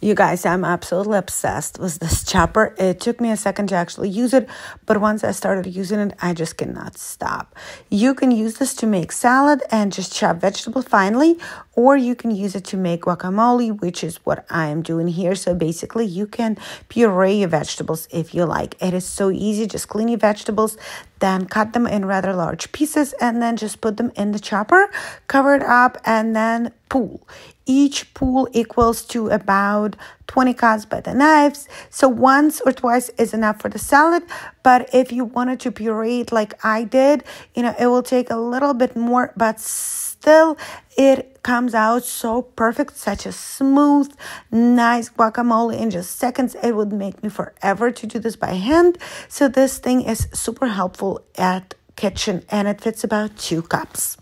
You guys, I'm absolutely obsessed with this chopper. It took me a second to actually use it, but once I started using it, I just cannot stop. You can use this to make salad and just chop vegetables finely, or you can use it to make guacamole, which is what I am doing here. So basically, you can puree your vegetables if you like. It is so easy. Just clean your vegetables, then cut them in rather large pieces, and then just put them in the chopper, cover it up, and then pool. Each pool equals to about 20 cuts by the knives. So once or twice is enough for the salad. But if you wanted to puree it like I did, you know, it will take a little bit more, but still it comes out so perfect, such a smooth, nice guacamole in just seconds. It would make me forever to do this by hand. So this thing is super helpful at kitchen and it fits about two cups.